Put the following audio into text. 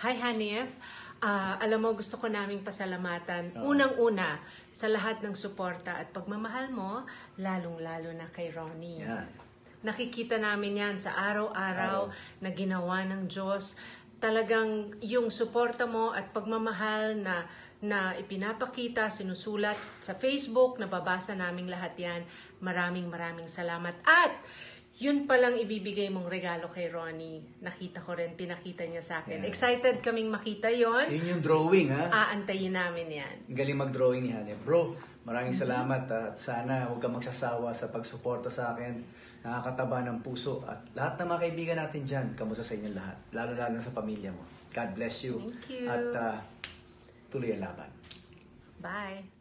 Hi Hanif, Ah, alam mo gusto ko naming pasalamatan unang-una sa lahat ng suporta at pagmamahal mo, lalong-lalo na kay Ronnie. Yan. Nakikita namin yan sa araw-araw na ginawa ng Diyos. Talagang yung suporta mo at pagmamahal na na ipinapakita, sinusulat sa Facebook, nababasa naming lahat yan. Maraming maraming salamat. At yun palang ibibigay mong regalo kay Ronnie. Nakita ko rin, pinakita niya sa akin. Yeah. Excited kaming makita yon. Yun yung drawing, ha? Aantayin namin yan. Galing mag-drawing ni Hanef. Bro, maraming salamat at sana huwag kang magsasawa sa pagsuporta sa akin. Nakakataba ng puso at lahat ng mga kaibigan natin dyan, kamusta sa inyo lahat. Lalo-lalo sa pamilya mo. God bless you. Thank you. At ah, tuloy ang laban. Bye!